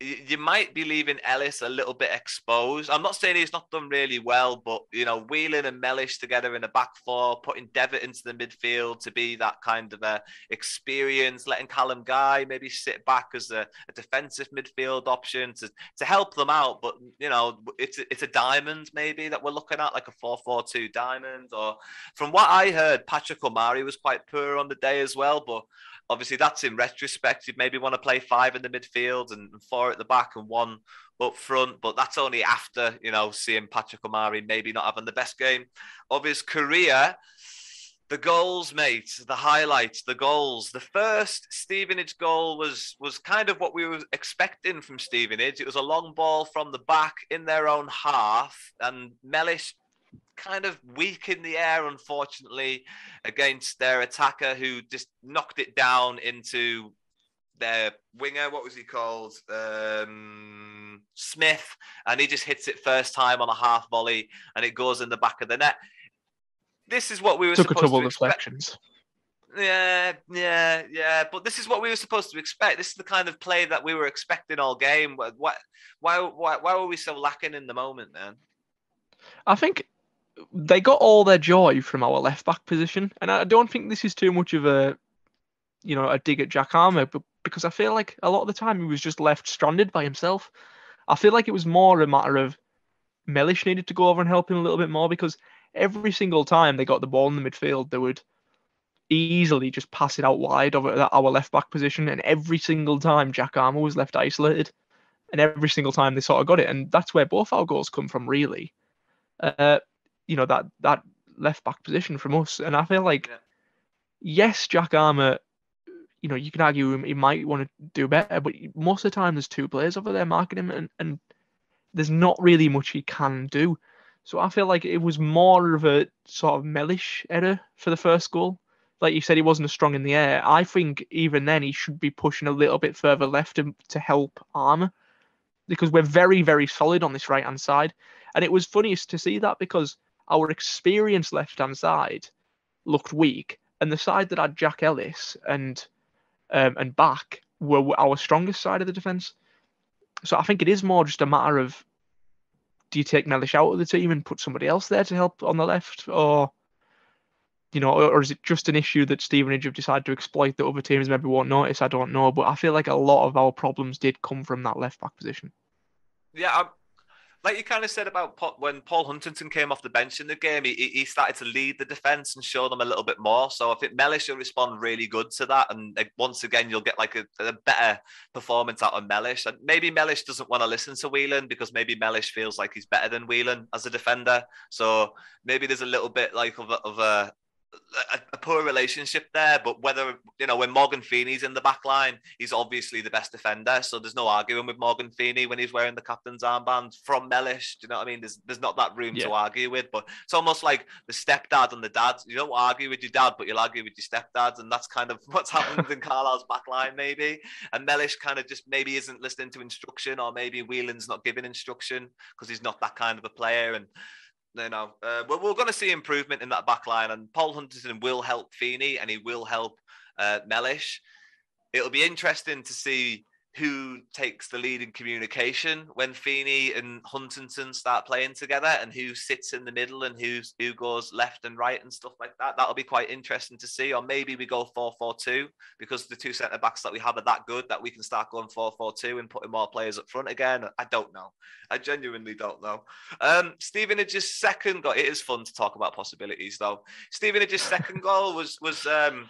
you might be leaving Ellis a little bit exposed. I'm not saying he's not done really well, but you know, Whelan and Mellish together in the back four, putting Devitt into the midfield to be that kind of a experience, letting Callum Guy maybe sit back as a, a defensive midfield option to, to help them out. But you know, it's a, it's a diamond maybe that we're looking at, like a four-four-two diamond. Or from what I heard, Patrick Omari was quite poor on the day as well, but obviously that's in retrospect. You'd maybe want to play five in the midfield and four at the back and one up front, but that's only after you know seeing Patrick Omari maybe not having the best game of his career. The goals, mate, the highlights, the goals. The first Stevenage goal was was kind of what we were expecting from Stevenage. It was a long ball from the back in their own half, and Mellish kind of weak in the air, unfortunately, against their attacker who just knocked it down into their winger. What was he called? Um, Smith. And he just hits it first time on a half volley and it goes in the back of the net. This is what we were Took a supposed couple to deflections. Yeah, yeah, yeah. But this is what we were supposed to expect. This is the kind of play that we were expecting all game. Why, why, why, why were we so lacking in the moment, man? I think they got all their joy from our left back position, and I don't think this is too much of a, you know, a dig at Jack Armer, but because I feel like a lot of the time he was just left stranded by himself. I feel like it was more a matter of Mellish needed to go over and help him a little bit more because every single time they got the ball in the midfield, they would easily just pass it out wide over our left back position, and every single time Jack Armer was left isolated, and every single time they sort of got it, and that's where both our goals come from, really. Uh, you know that that left back position from us, and I feel like Yeah. yes, Jack Armer, you know, you can argue he might want to do better, but most of the time there's two players over there marking him, and, and there's not really much he can do. So I feel like it was more of a sort of Mellish error for the first goal. Like you said, he wasn't as strong in the air. I think even then he should be pushing a little bit further left to, to help Armer because we're very, very solid on this right hand side. And it was funniest to see that because our experienced left hand side looked weak, and the side that had Jack Ellis and um, and back were our strongest side of the defence. So I think it is more just a matter of do you take Mellish out of the team and put somebody else there to help on the left, or you know, or, or is it just an issue that Stevenage have decided to exploit that other teams maybe won't notice? I don't know, but I feel like a lot of our problems did come from that left back position. Yeah, like you kind of said about Paul, when Paul Huntington came off the bench in the game, he, he started to lead the defense and show them a little bit more. So I think Mellish will respond really good to that, and once again you'll get like a, a better performance out of Mellish. And maybe Mellish doesn't want to listen to Whelan because maybe Mellish feels like he's better than Whelan as a defender. So maybe there's a little bit like of a, of a a, a poor relationship there, but whether you know when Morgan Feeney's in the back line, he's obviously the best defender. So there's no arguing with Morgan Feeney when he's wearing the captain's armband from Mellish. Do you know what I mean? There's there's not that room Yeah. to argue with, but it's almost like the stepdad and the dad. You don't argue with your dad, but you'll argue with your stepdad, and that's kind of [LAUGHS] what's happened in Carlisle's back line, maybe. And Mellish kind of just maybe isn't listening to instruction, or maybe Whelan's not giving instruction because he's not that kind of a player. And you know, uh, we're, we're going to see improvement in that back line, and Paul Huntington will help Feeney and he will help uh, Mellish. It'll be interesting to see who takes the lead in communication when Feeney and Huntington start playing together, and who sits in the middle and who's who goes left and right and stuff like that. That'll be quite interesting to see. Or maybe we go 4-4-2 because the two centre backs that we have are that good that we can start going 4-4-2 and putting more players up front again. I don't know. I genuinely don't know. Um, Stevenage's second goal. It is fun to talk about possibilities, though. Stevenage's second goal was was um,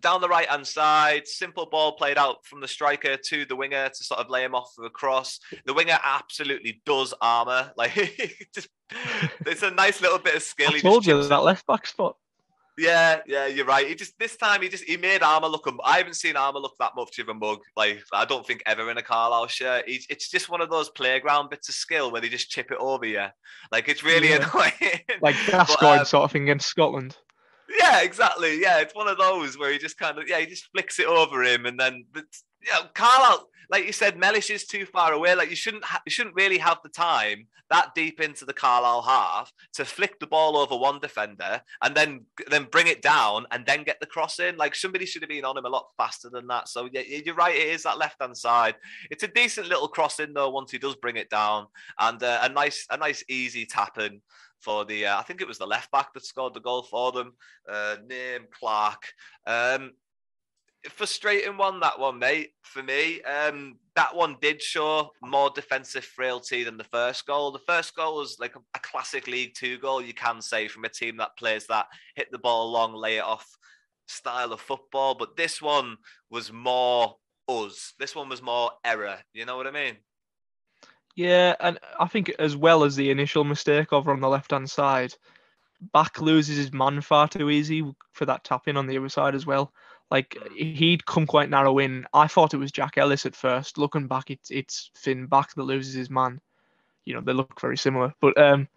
down the right hand side, simple ball played out from the striker to the winger to sort of lay him off for a cross. The winger absolutely does Armer. [LAUGHS] Like, just, it's a nice little bit of skill. I He told you that left back spot. yeah, yeah, you're right. He just this time he just he made Armer look. I haven't seen Armer look that much of a mug. Like I don't think ever in a Carlisle shirt. He's, it's just one of those playground bits of skill where they just chip it over you. Like it's really Yeah. annoying. Like [LAUGHS] Gascoigne um, sort of thing against Scotland. Yeah, exactly. Yeah, it's one of those where he just kind of yeah he just flicks it over him and then know, Carlisle. Like you said, Mellish is too far away. Like you shouldn't, ha- you shouldn't really have the time that deep into the Carlisle half to flick the ball over one defender and then then bring it down and then get the cross in. Like somebody should have been on him a lot faster than that. So yeah, you're right. It is that left hand side. It's a decent little cross in though once he does bring it down and uh, a nice a nice easy tap in for the. Uh, I think it was the left back that scored the goal for them. Uh, name Clark. Um, frustrating one that one mate for me um that one did show more defensive frailty than the first goal the first goal was like a, a classic league two goal you can say from a team that plays that hit the ball long lay it off style of football but this one was more us this one was more error you know what i mean Yeah, and I think as well as the initial mistake over on the left hand side, back loses his man far too easy for that tap in on the other side as well. Like he'd come quite narrow in. I thought it was Jack Ellis at first. Looking back, it's it's Finn back that loses his man. You know they look very similar, but um,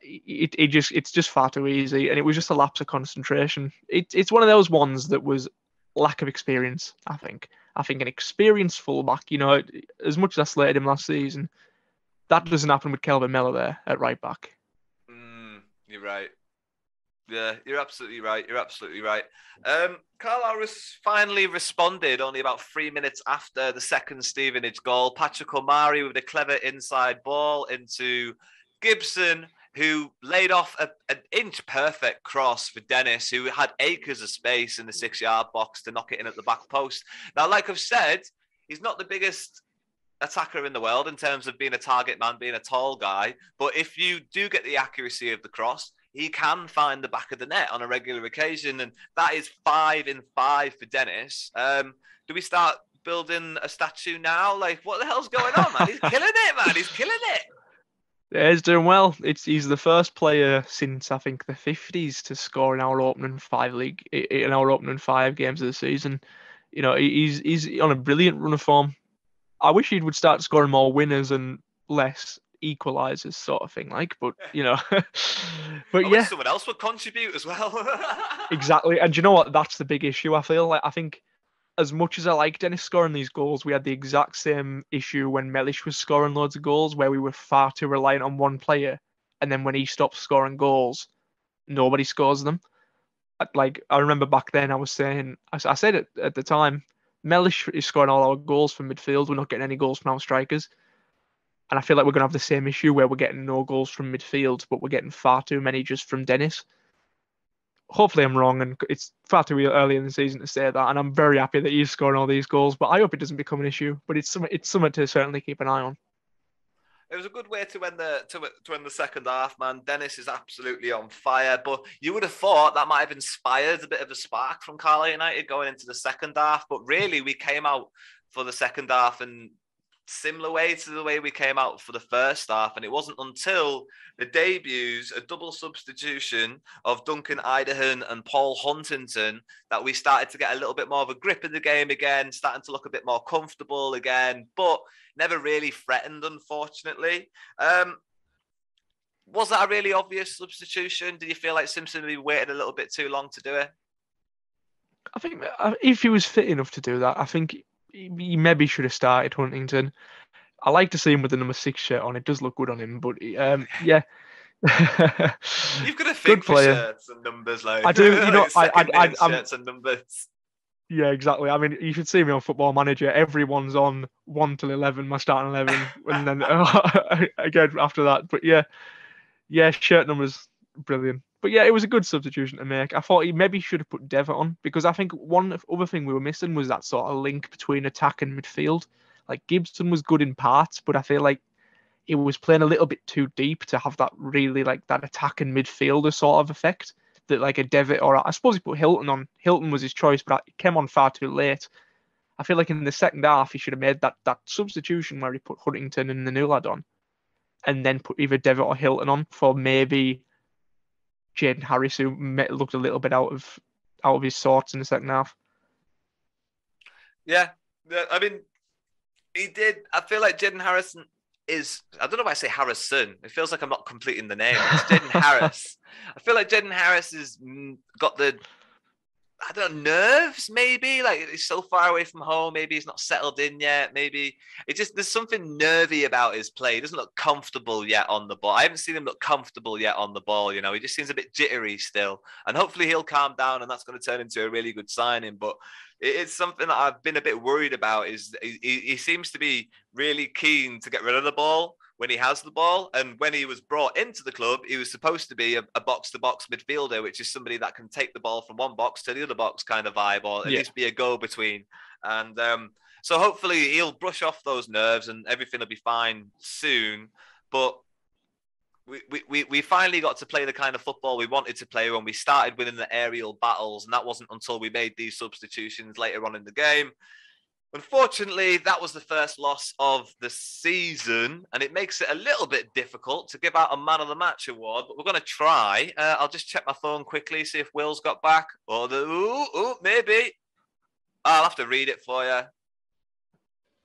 it it just it's just far too easy, and it was just a lapse of concentration. It, it's one of those ones that was lack of experience. I think. I think an experienced fullback, you know, as much as I slated him last season, that doesn't happen with Kelvin Mellor there at right back. Mm, you're right. Yeah, you're absolutely right. You're absolutely right. Um, res- finally responded only about three minutes after the second Stevenage goal. Patrick Omari with a clever inside ball into Gibson, who laid off a, an inch perfect cross for Dennis, who had acres of space in the six yard box to knock it in at the back post. Now, like I've said, he's not the biggest attacker in the world in terms of being a target man, being a tall guy. But if you do get the accuracy of the cross, he can find the back of the net on a regular occasion. And that is five in five for Dennis. Um, do we start building a statue now? Like, what the hell's going on, man? He's [LAUGHS] killing it, man. He's killing it. He's doing well. It's he's the first player since I think the 50s to score in our opening five league in our opening five games of the season. You know, he's he's on a brilliant run of form. I wish he would start scoring more winners and less equalizers, sort of thing. Like, but you know, [LAUGHS] but I yeah, someone else would contribute as well. [LAUGHS] Exactly. And do you know what? That's the big issue. I feel like I think as much as I like Dennis scoring these goals, we had the exact same issue when Mellish was scoring loads of goals where we were far too reliant on one player. And then when he stops scoring goals, nobody scores them. Uh, like I remember back then I was saying I said it at the time, Mellish is scoring all our goals from midfield. We're not getting any goals from our strikers. And I feel like we're gonna have the same issue where we're getting no goals from midfield, but we're getting far too many just from Dennis hopefully I'm wrong and it's far too early in the season to say that. And I'm very happy that he's scoring all these goals, but I hope it doesn't become an issue. But it's some, it's something to certainly keep an eye on. It was a good way to end the to, to end the second half, man. Dennis is absolutely on fire, but you would have thought that might have inspired a bit of a spark from Carlisle United going into the second half. But really, we came out for the second half in similar way to the way we came out for the first half, and it wasn't until the debuts, a double substitution of Duncan Idehen and Paul Huntington, that we started to get a little bit more of a grip in the game again, starting to look a bit more comfortable again, but never really threatened, unfortunately. Um, was that a really obvious substitution? Did you feel like Simpson had been waiting a little bit too long to do it? I think uh, if he was fit enough to do that, I think he maybe should have started Huntington. I like to see him with the number six shirt on. It does look good on him, but um, yeah. [LAUGHS] You've got to think for player. shirts and numbers, like I do, you [LAUGHS] know, like I- I- I- I'm- shirts and numbers. Yeah, exactly. I mean, you should see me on Football Manager. Everyone's on one till eleven, my starting eleven, and then [LAUGHS] again after that. But yeah, yeah, shirt numbers brilliant. But yeah, it was a good substitution to make. I thought he maybe should have put Devitt on because I think one other thing we were missing was that sort of link between attack and midfield. Like Gibson was good in parts, but I feel like he was playing a little bit too deep to have that really like that attack and midfielder sort of effect. that like a Devitt or I suppose he put Hilton on. Hilton was his choice, but it came on far too late. I feel like in the second half he should have made that that substitution where he put Huntington and the new lad on, and then put either Devitt or Hilton on for maybe Jaden Harris, who looked a little bit out of out of his sorts in the second half. Yeah, I mean, he did. I feel like Jaden Harrison is. I don't know if I say Harrison. It feels like I'm not completing the name. It's Jaden [LAUGHS] Harris. I feel like Jaden Harris has mm, got the I don't know, nerves maybe. Like he's so far away from home. Maybe he's not settled in yet. Maybe it just there's something nervy about his play. He doesn't look comfortable yet on the ball. I haven't seen him look comfortable yet on the ball. You know, he just seems a bit jittery still. And hopefully he'll calm down, and that's going to turn into a really good signing. But it's something that I've been a bit worried about. Is he, he seems to be really keen to get rid of the ball when he has the ball. And when he was brought into the club, he was supposed to be a box to box midfielder, which is somebody that can take the ball from one box to the other box kind of vibe, or at yeah. least be a go between. And um, so hopefully he'll brush off those nerves and everything will be fine soon. But we, we, we finally got to play the kind of football we wanted to play when we started winning the aerial battles. And that wasn't until we made these substitutions later on in the game. Unfortunately, that was the first loss of the season, and it makes it a little bit difficult to give out a man of the match award. But we're going to try. Uh, I'll just check my phone quickly, see if Will's got back, or the ooh, ooh maybe. I'll have to read it for you.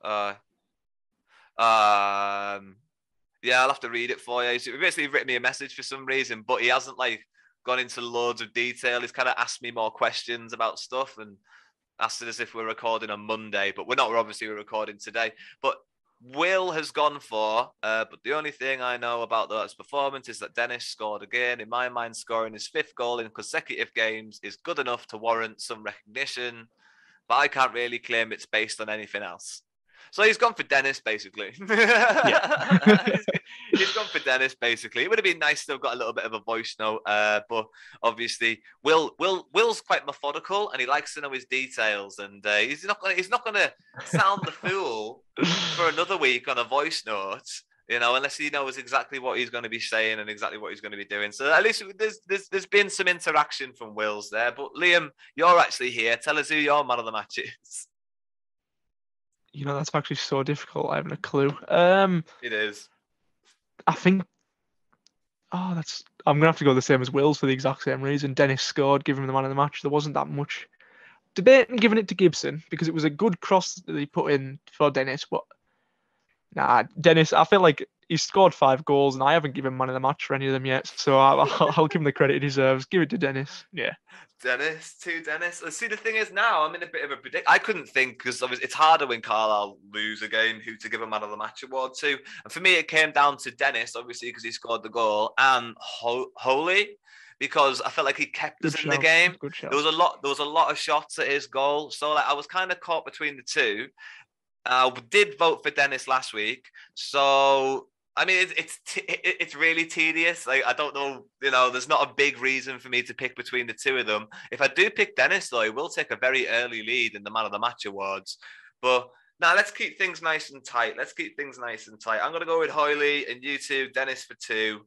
Uh, um, yeah, I'll have to read it for you. He's basically written me a message for some reason, but he hasn't like gone into loads of detail. He's kind of asked me more questions about stuff and asked as if we're recording on Monday, but we're not. We're obviously we're recording today. But Will has gone for, uh, but the only thing I know about that performance is that Dennis scored again. In my mind, scoring his fifth goal in consecutive games is good enough to warrant some recognition, but I can't really claim it's based on anything else. So he's gone for Dennis, basically. [LAUGHS] yeah. he's gone for Dennis, basically. It would have been nice to have got a little bit of a voice note, uh, but obviously, Will, Will, Will's quite methodical and he likes to know his details, and uh, he's not gonna, he's not going to sound the fool for another week on a voice note you know, unless he knows exactly what he's going to be saying and exactly what he's going to be doing. So at least there's there's, there's been some interaction from Will's there. But Liam, you're actually here. Tell us who your man of the match is. You know, that's actually so difficult. I haven't a clue. Um, it is. I think. Oh, that's. I'm gonna have to go the same as Will's for the exact same reason. Dennis scored, giving him the man of the match. There wasn't that much debate and giving it to Gibson because it was a good cross that he put in for Dennis. But nah, Dennis, I feel like he's scored five goals and I haven't given man of the match for any of them yet. So [LAUGHS] I'll, I'll give him the credit he deserves. Give it to Dennis. Yeah. Dennis, to Dennis. See, the thing is now I'm in a bit of a predict. I couldn't think because it's harder when Carlisle lose a game who to give a man of the match award to. And for me, it came down to Dennis, obviously, because he scored the goal, and Ho- Holy because I felt like he kept us in the game. There was a lot. There was a lot of shots at his goal, so like I was kind of caught between the two. I did vote for Dennis last week, so I mean, it's it's, t- it's really tedious. Like I don't know, you know, there's not a big reason for me to pick between the two of them. If I do pick Dennis, though, he will take a very early lead in the Man of the Match awards. But now let's keep things nice and tight. Let's keep things nice and tight. I'm gonna go with Holy and you two, Dennis for two.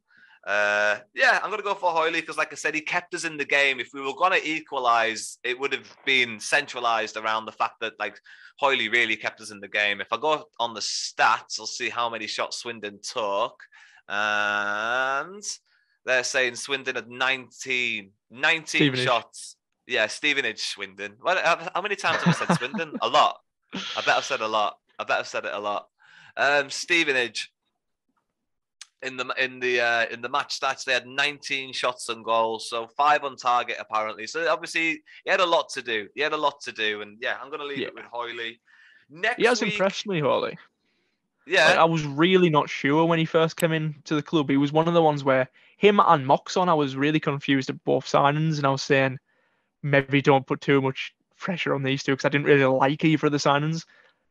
Uh, yeah, I'm gonna go for Holy because, like I said, he kept us in the game. If we were gonna equalize, it would have been centralized around the fact that like Holy really kept us in the game. If I go on the stats, I'll see how many shots Swindon took, and they're saying Swindon had 19, 19 Stevenage. shots. Yeah, Stevenage, Swindon. What, how many times have I said Swindon? a lot. I bet I've said a lot. I bet I've said it a lot. Um, Stevenage, in the in the uh, in the match stats. They had 19 shots and goals, so five on target apparently. So obviously he had a lot to do. He had a lot to do, and yeah, I'm going to leave yeah. it with Holy. Next, he has week, impressed me, Holy. Yeah, like, I was really not sure when he first came into the club. He was one of the ones where him and Moxon, I was really confused at both signings, and I was saying maybe don't put too much pressure on these two because I didn't really like either of the signings.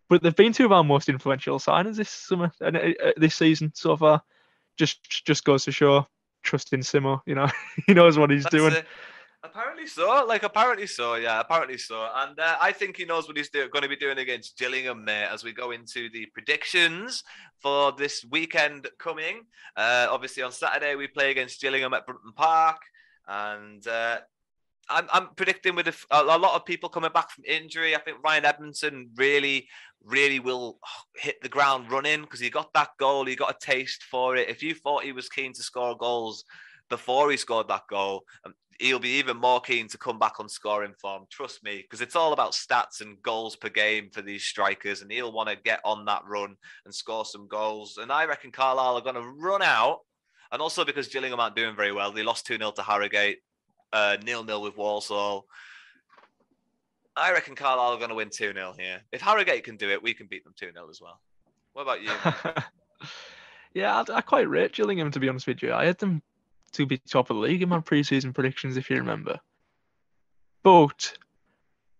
But they've been two of our most influential signings this summer and uh, uh, this season so far just just goes to show trust in Simo. You know, [LAUGHS] he knows what he's That's doing. It. Apparently so. Like apparently so. Yeah, apparently so. And uh, I think he knows what he's do- going to be doing against Gillingham, mate. As we go into the predictions for this weekend coming. Uh, obviously on Saturday we play against Gillingham at Brunton Park. and uh, I'm, I'm predicting with a lot of people coming back from injury. I think Ryan Edmondson really, really will hit the ground running because he got that goal. He got a taste for it. If you thought he was keen to score goals before he scored that goal, um, he'll be even more keen to come back on scoring form. Trust me, because it's all about stats and goals per game for these strikers, and he'll want to get on that run and score some goals. And I reckon Carlisle are going to run out. And also because Gillingham aren't doing very well, they lost 2 0 to Harrogate uh, nil nil with Walsall. I reckon Carlisle are going to win 2 0 here. If Harrogate can do it, we can beat them 2 0 as well. What about you? [LAUGHS] yeah, I, I, quite rate Gillingham, to be honest with you. I had them to be top of the league in my preseason predictions, if you remember. But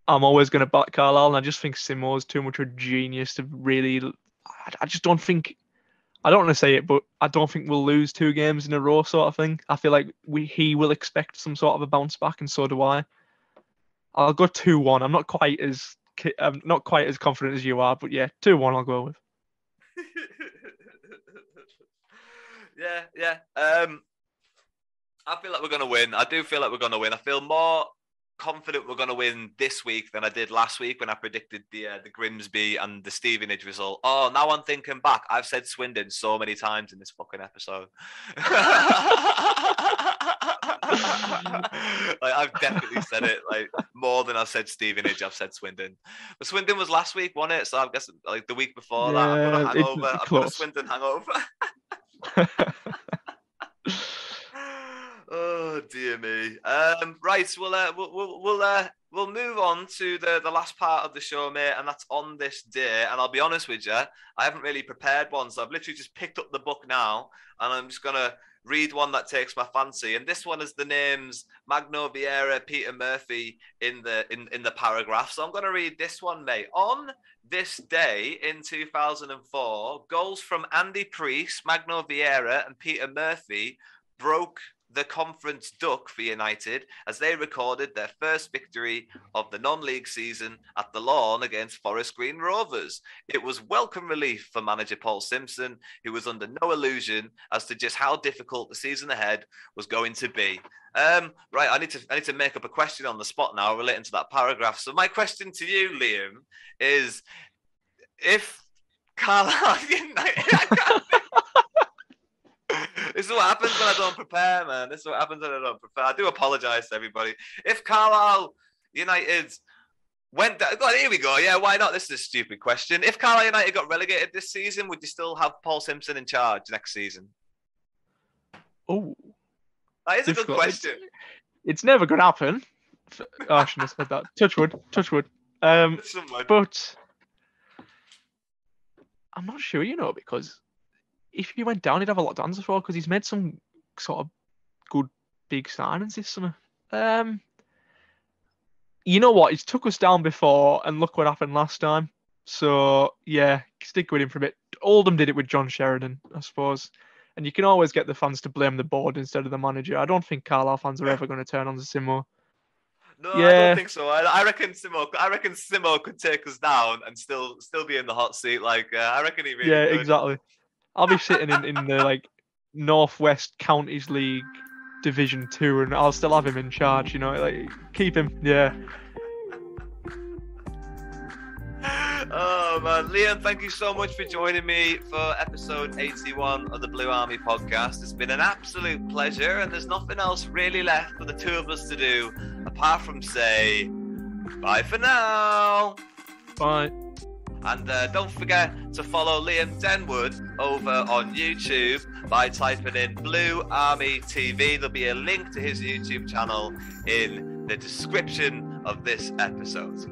I'm always going to back Carlisle, and I just think Simo's too much of a genius to really. I, I just don't think I don't want to say it, but I don't think we'll lose two games in a row, sort of thing. I feel like we he will expect some sort of a bounce back, and so do I. I'll go two one. I'm not quite as I'm not quite as confident as you are, but yeah, two one. I'll go with. [LAUGHS] yeah, yeah. Um, I feel like we're gonna win. I do feel like we're gonna win. I feel more confident we're going to win this week than I did last week when I predicted the uh, the Grimsby and the Stevenage result. Oh, now I'm thinking back. I've said Swindon so many times in this fucking episode. [LAUGHS] like I've definitely said it like more than I've said Stevenage. I've said Swindon, but Swindon was last week, wasn't it? So I guess like the week before yeah, that, I've got a hangover. I've got a Swindon hangover. [LAUGHS] Oh dear me. Um, right, we'll uh, we'll we'll uh, we'll move on to the the last part of the show, mate, and that's on this day. And I'll be honest with you, I haven't really prepared one, so I've literally just picked up the book now, and I'm just gonna read one that takes my fancy. And this one is the names Magno Vieira, Peter Murphy in the in in the paragraph. So I'm gonna read this one, mate. On this day in 2004, goals from Andy Priest, Magno Vieira, and Peter Murphy broke the conference duck for United as they recorded their first victory of the non league season at the lawn against Forest Green Rovers. It was welcome relief for manager Paul Simpson, who was under no illusion as to just how difficult the season ahead was going to be. Um, right, I need to I need to make up a question on the spot now relating to that paragraph. So my question to you, Liam, is if Carlisle [LAUGHS] United [LAUGHS] this is what happens when I don't prepare, man. This is what happens when I don't prepare. I do apologize to everybody. If Carlisle United went down, God, here we go. Yeah, why not? This is a stupid question. If Carlisle United got relegated this season, would you still have Paul Simpson in charge next season? Oh, that is a good question. It's, it's never going to happen. Oh, I shouldn't have said that. Touchwood, touchwood. Um, but I'm not sure, you know, because if he went down, he'd have a lot to answer for because he's made some sort of good big signings this summer. Um, you know what? He's took us down before, and look what happened last time. So yeah, stick with him for a bit. Oldham did it with John Sheridan, I suppose. And you can always get the fans to blame the board instead of the manager. I don't think Carlisle fans are ever going to turn on Simo. No, yeah. I don't think so. I, I, reckon Simo. I reckon Simo could take us down and still still be in the hot seat. Like uh, I reckon he really. Yeah, could. exactly. I'll be sitting in, in the like Northwest Counties League Division Two, and I'll still have him in charge. You know, like keep him. Yeah. Oh man, Liam, thank you so much for joining me for episode 81 of the Blue Army podcast. It's been an absolute pleasure, and there's nothing else really left for the two of us to do apart from say bye for now. Bye. And uh, don't forget to follow Liam Denwood over on YouTube by typing in Blue Army TV. There'll be a link to his YouTube channel in the description of this episode.